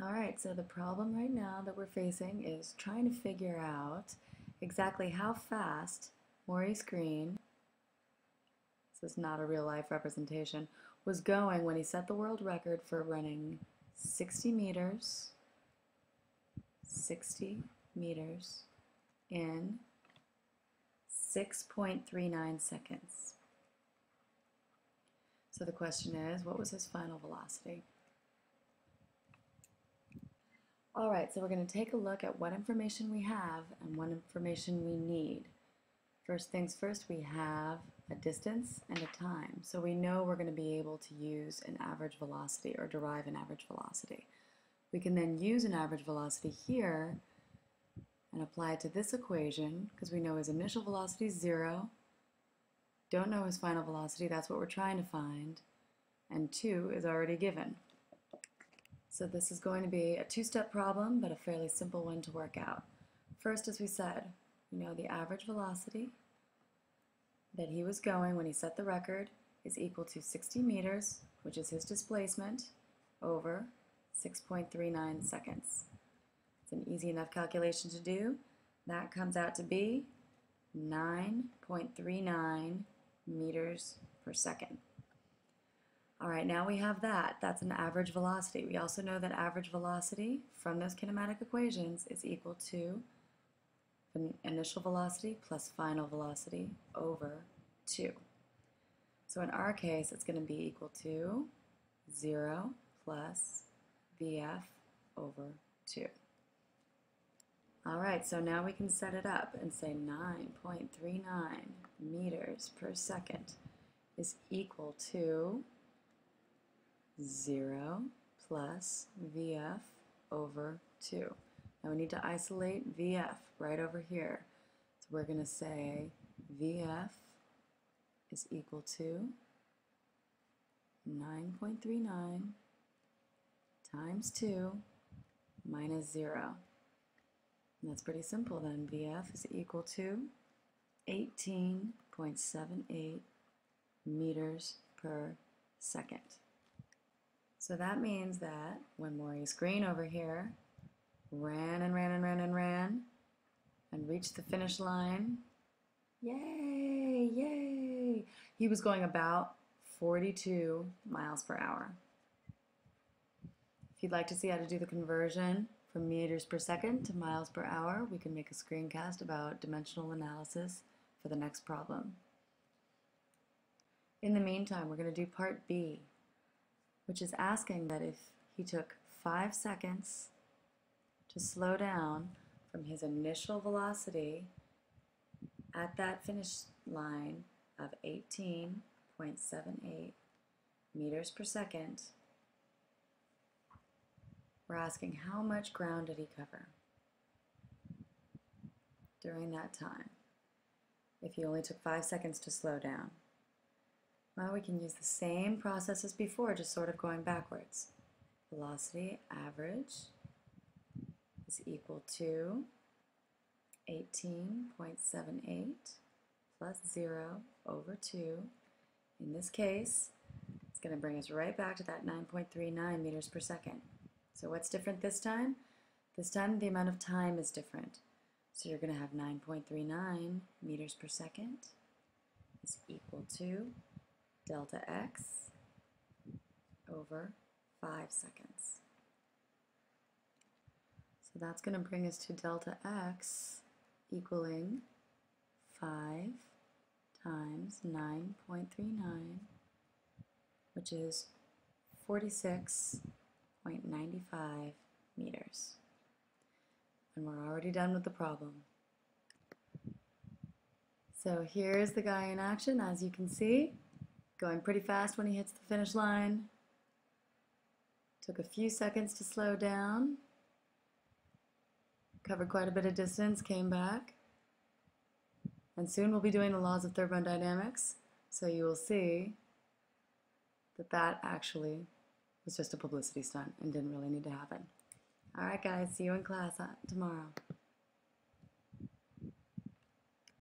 All right, so the problem right now that we're facing is trying to figure out exactly how fast Maurice Greene, this is not a real life representation, was going when he set the world record for running 60 meters, 60 meters in 6.39 seconds. So the question is, what was his final velocity? All right, so we're going to take a look at what information we have and what information we need. First things first, we have a distance and a time. So we know we're going to be able to use an average velocity or derive an average velocity. We can then use an average velocity here and apply it to this equation because we know his initial velocity is zero, don't know his final velocity, that's what we're trying to find, and 2 is already given. So this is going to be a two-step problem, but a fairly simple one to work out. First, as we said, we know the average velocity that he was going when he set the record is equal to 60 meters, which is his displacement, over 6.39 seconds. It's an easy enough calculation to do. That comes out to be 9.39 meters per second. All right, now we have that. That's an average velocity. We also know that average velocity from those kinematic equations is equal to initial velocity plus final velocity over 2. So in our case, it's going to be equal to 0 plus VF over 2. All right, so now we can set it up and say 9.39 meters per second is equal to 0 plus VF over 2. Now we need to isolate VF right over here. So we're going to say VF is equal to 9.39 times 2 minus 0. And that's pretty simple then. VF is equal to 18.78 meters per second. So that means that when Maurice Greene over here ran and ran and ran and ran and reached the finish line, yay, yay, he was going about 42 miles per hour. If you'd like to see how to do the conversion from meters per second to miles per hour, we can make a screencast about dimensional analysis for the next problem. In the meantime, we're going to do part B, which is asking that if he took five seconds to slow down from his initial velocity at that finish line of 18.78 meters per second, we're asking how much ground did he cover during that time if he only took five seconds to slow down. Well, we can use the same process as before, just sort of going backwards. Velocity average is equal to 18.78 plus 0 over 2. In this case, it's going to bring us right back to that 9.39 meters per second. So what's different this time? This time the amount of time is different. So you're going to have 9.39 meters per second is equal to delta x over 5 seconds. So that's going to bring us to delta x equaling 5 times 9.39, which is 46.95 meters. And we're already done with the problem. So here's the guy in action, as you can see. Going pretty fast when he hits the finish line. Took a few seconds to slow down. Covered quite a bit of distance, came back. And soon we'll be doing the laws of thermodynamics, so you will see that that actually was just a publicity stunt and didn't really need to happen. All right, guys, see you in class uh, tomorrow.